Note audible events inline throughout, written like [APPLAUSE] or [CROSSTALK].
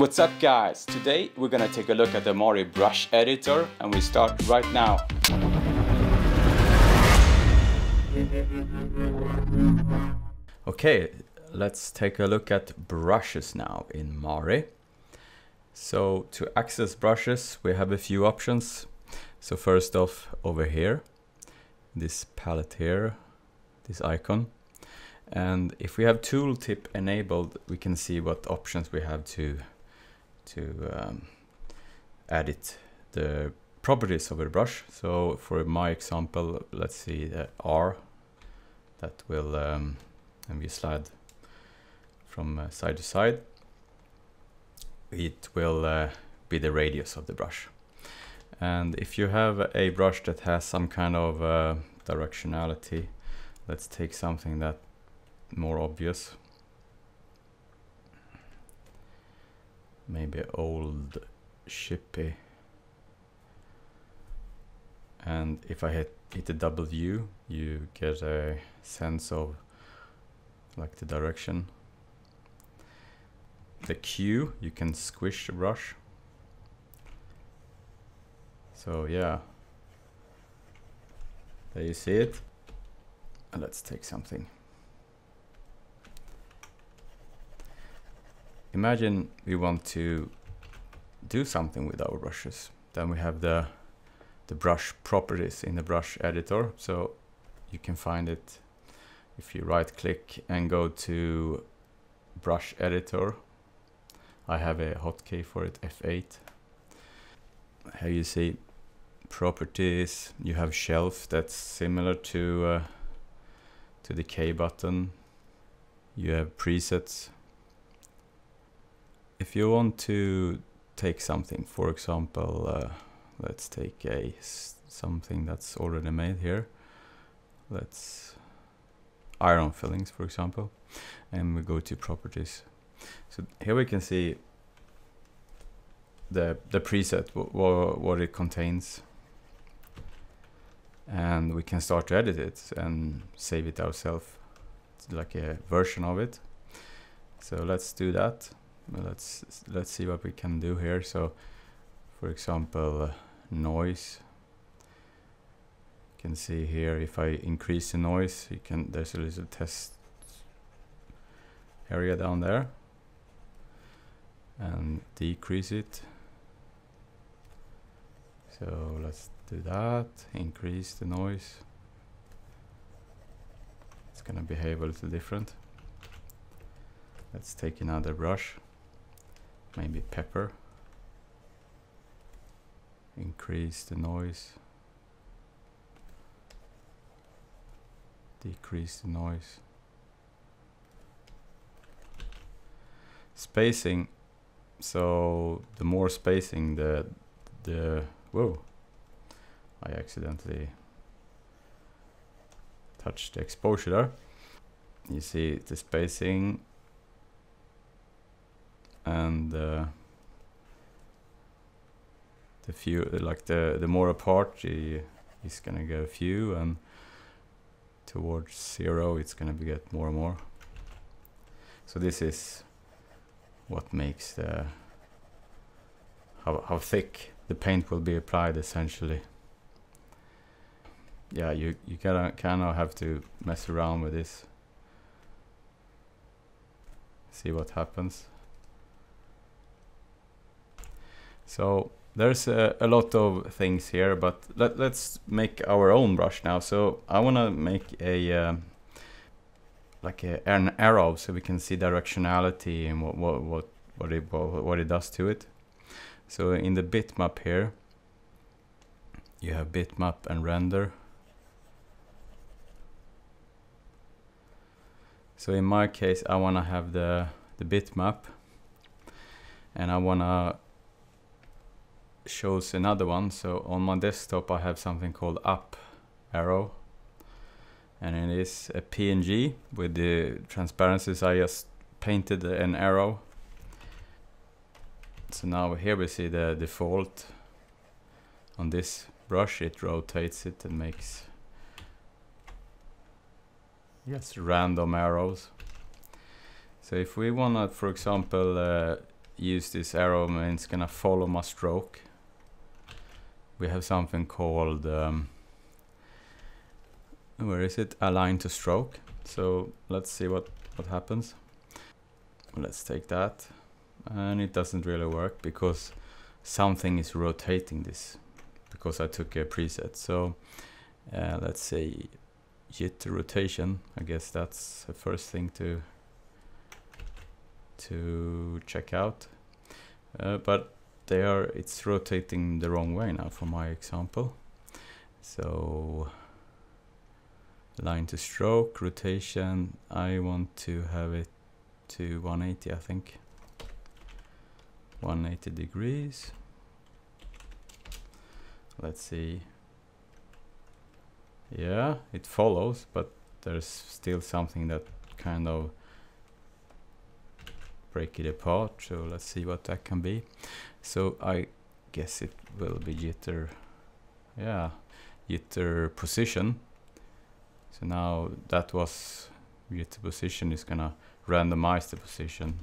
What's up guys? Today we're gonna take a look at the Mari brush editor and we start right now. Okay, let's take a look at brushes now in Mari. So to access brushes we have a few options. So first off over here, this palette here, this icon. And if we have tooltip enabled, we can see what options we have to to um, edit the properties of a brush. So for my example, let's see the R that will, um, and we slide from uh, side to side, it will uh, be the radius of the brush. And if you have a brush that has some kind of uh, directionality, let's take something that more obvious. Maybe old shippy. And if I hit, hit the W, you get a sense of like the direction. The Q, you can squish the brush. So yeah, there you see it. And let's take something. Imagine we want to do something with our brushes. Then we have the the brush properties in the brush editor. So you can find it if you right click and go to brush editor. I have a hotkey for it, F8. Here you see properties. You have shelf that's similar to uh, to the K button. You have presets if you want to take something, for example, uh, let's take a something that's already made here. Let's iron fillings, for example, and we go to properties. So here we can see the the preset, what it contains, and we can start to edit it and save it ourselves, like a version of it. So let's do that let's let's see what we can do here. So for example uh, noise. You can see here if I increase the noise you can there's a little test area down there. And decrease it. So let's do that. Increase the noise. It's gonna behave a little different. Let's take another brush maybe pepper. Increase the noise. Decrease the noise. Spacing. So the more spacing the the whoa. I accidentally touched the exposure. There you see the spacing and uh, the few like the the more apart he's gonna go few and towards zero it's gonna get more and more. So this is what makes the how, how thick the paint will be applied essentially. Yeah you you gotta kind of have to mess around with this. See what happens So there's a, a, lot of things here, but let, let's make our own brush now. So I want to make a um, like a, an arrow so we can see directionality and what what what what it what it does to it. So in the bitmap here, you have bitmap and render. So in my case, I want to have the the bitmap, and I want to shows another one. So on my desktop I have something called up arrow and it is a PNG with the transparencies I just painted an arrow. So now here we see the default on this brush it rotates it and makes yes random arrows. So if we wanna for example uh, use this arrow it's gonna follow my stroke. We have something called, um, where is it? Align to stroke. So let's see what, what happens. Let's take that. And it doesn't really work because something is rotating this because I took a preset. So uh, let's say jitter rotation. I guess that's the first thing to to check out. Uh, but they are it's rotating the wrong way now for my example. So line to stroke rotation. I want to have it to 180, I think. 180 degrees. Let's see. Yeah, it follows, but there's still something that kind of break it apart. So let's see what that can be. So I guess it will be jitter. Yeah, jitter position. So now that was jitter position is gonna randomize the position.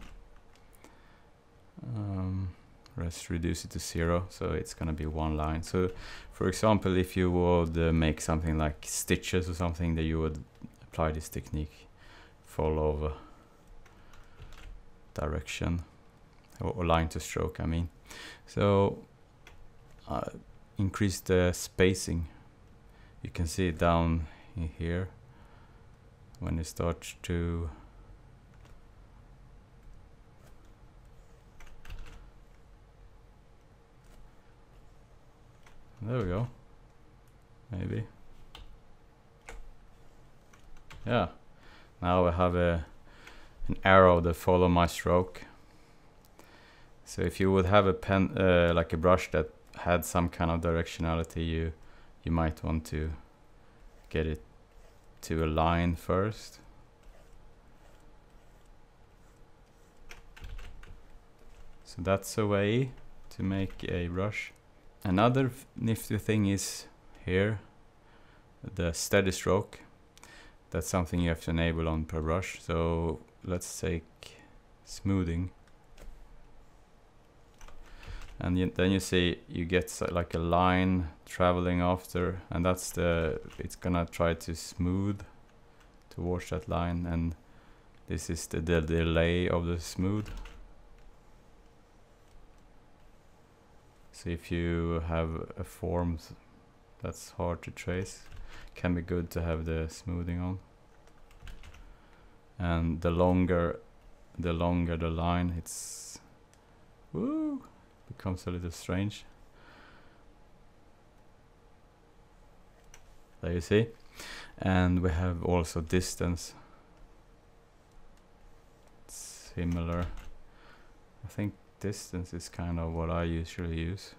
Um, let's reduce it to zero, so it's gonna be one line. So, for example, if you would uh, make something like stitches or something, that you would apply this technique, follow direction or, line to stroke. I mean, so uh, increase the spacing. You can see it down here when it starts to There we go. Maybe. Yeah. Now I have a an arrow that follow my stroke. So if you would have a pen, uh, like a brush that had some kind of directionality, you you might want to get it to a line first. So that's a way to make a brush. Another nifty thing is here, the steady stroke. That's something you have to enable on per brush. So let's take smoothing. And you, then you see you get like a line traveling after and that's the, it's gonna try to smooth towards that line and this is the, the delay of the smooth. So if you have a form that's hard to trace, can be good to have the smoothing on. And the longer the longer the line, it's woo becomes a little strange. There you see. And we have also distance. It's similar. I think distance is kind of what I usually use.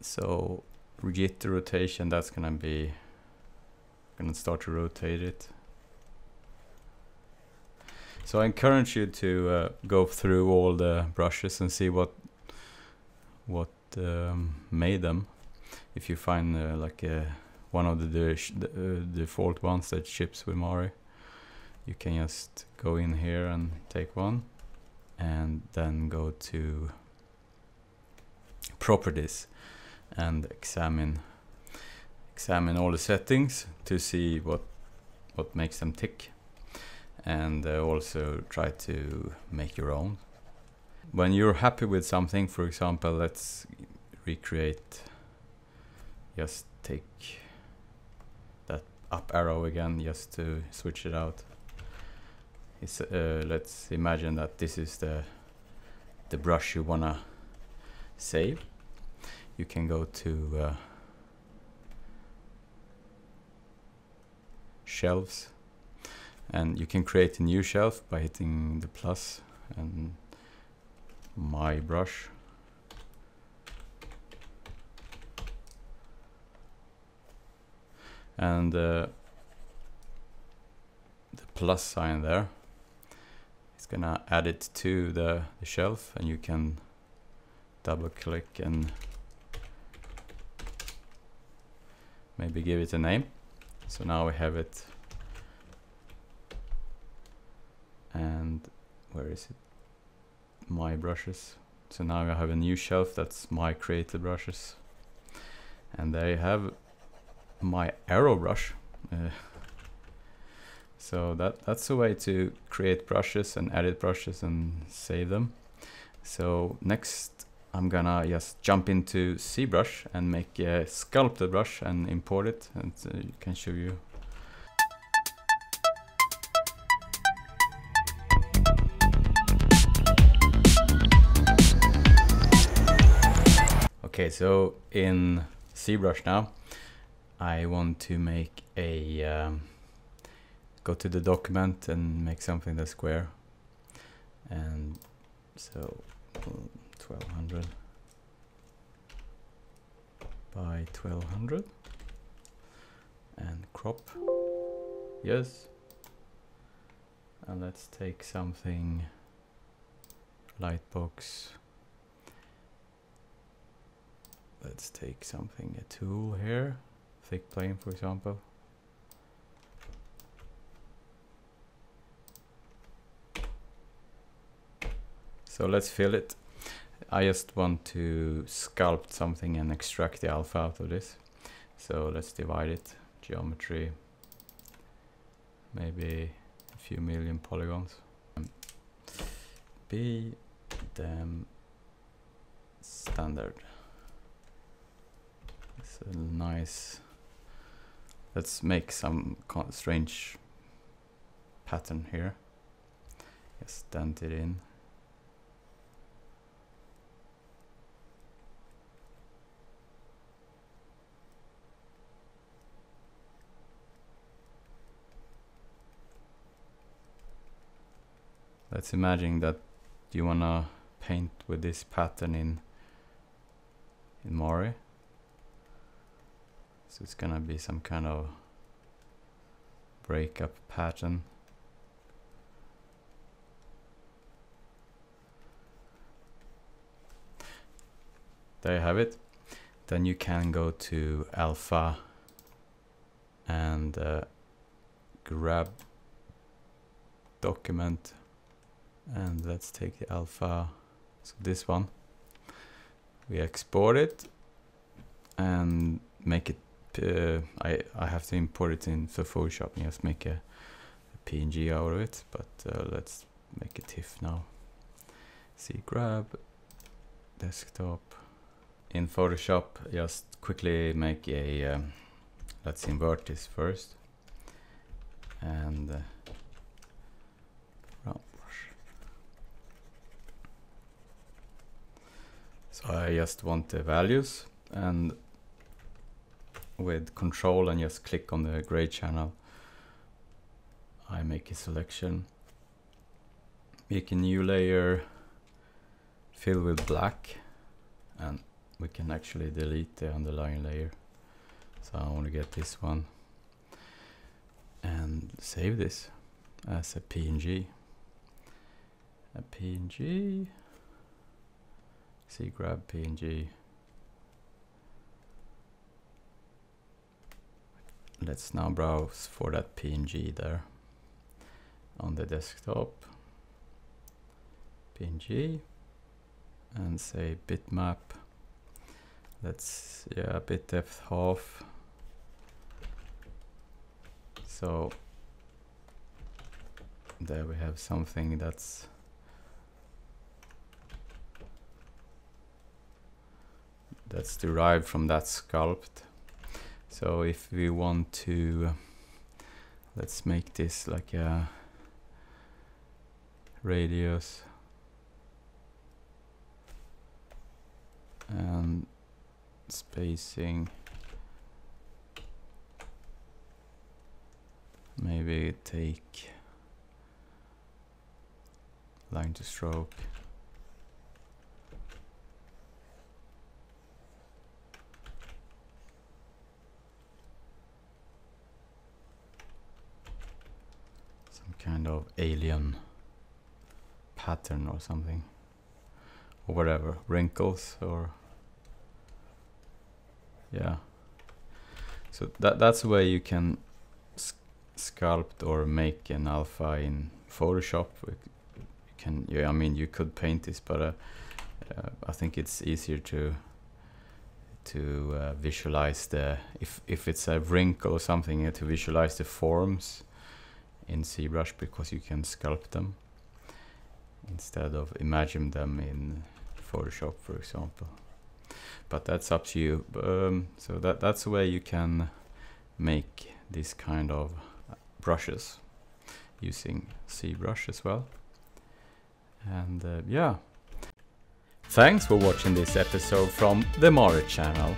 So jitter rotation, that's gonna be gonna start to rotate it. So I encourage you to uh, go through all the brushes and see what what um, made them. If you find uh, like uh, one of the, the uh, default ones that ships with Mari you can just go in here and take one and then go to properties and examine examine all the settings to see what what makes them tick and uh, also try to make your own. When you're happy with something for example let's recreate just take that up arrow again just to switch it out. Uh, let's imagine that this is the the brush you wanna save you can go to uh, shelves and you can create a new shelf by hitting the plus and my brush. And uh, the plus sign there It's gonna add it to the, the shelf and you can double click and maybe give it a name. So now we have it. And where is it? My brushes. So now I have a new shelf that's my created brushes. And there you have my arrow brush. Uh, [LAUGHS] so that that's a way to create brushes and edit brushes and save them. So next I'm gonna just jump into ZBrush and make a sculpted brush and import it and uh, can show you Okay, so in ZBrush now, I want to make a, um, go to the document and make something that's square. And so 1200 by 1200 and crop, yes. And let's take something lightbox let's take something, a tool here, thick plane for example. So let's fill it. I just want to sculpt something and extract the alpha out of this. So let's divide it, geometry, maybe a few million polygons. Be them standard It's a nice let's make some strange pattern here just dent it in let's imagine that you wanna paint with this pattern in in Mari so it's gonna be some kind of breakup pattern. There you have it. Then you can go to alpha and uh, grab document and let's take the alpha so this one we export it and make it uh, I, I have to import it in for Photoshop and just make a, a PNG out of it, but uh, let's make a TIFF now. See, grab, desktop. In Photoshop, just quickly make a, um, let's invert this first. And uh, So I just want the values and with control and just click on the gray channel. I make a selection, make a new layer, fill with black, and we can actually delete the underlying layer. So I want to get this one and save this as a PNG. A PNG, see grab PNG. let's now browse for that PNG there on the desktop. PNG and say bitmap. Let's yeah bit depth half. So there we have something that's that's derived from that sculpt. So if we want to, let's make this like a radius. And spacing. Maybe take line to stroke kind of alien pattern or something. Or whatever. Wrinkles or yeah. So that that's a way you can sculpt or make an alpha in Photoshop. You can, yeah, I mean, you could paint this, but uh, uh, I think it's easier to to uh, visualize the if if it's a wrinkle or something to visualize the forms in ZBrush because you can sculpt them instead of imagine them in Photoshop, for example. But that's up to you. Um, so that that's the way you can make this kind of brushes using ZBrush as well. And uh, yeah. Thanks for watching this episode from the Mari channel.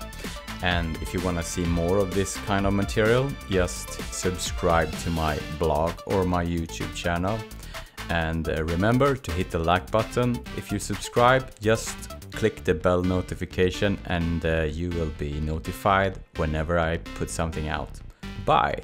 And if you want to see more of this kind of material, just subscribe to my blog or my YouTube channel. And uh, remember to hit the like button. If you subscribe, just click the bell notification and uh, you will be notified whenever I put something out. Bye!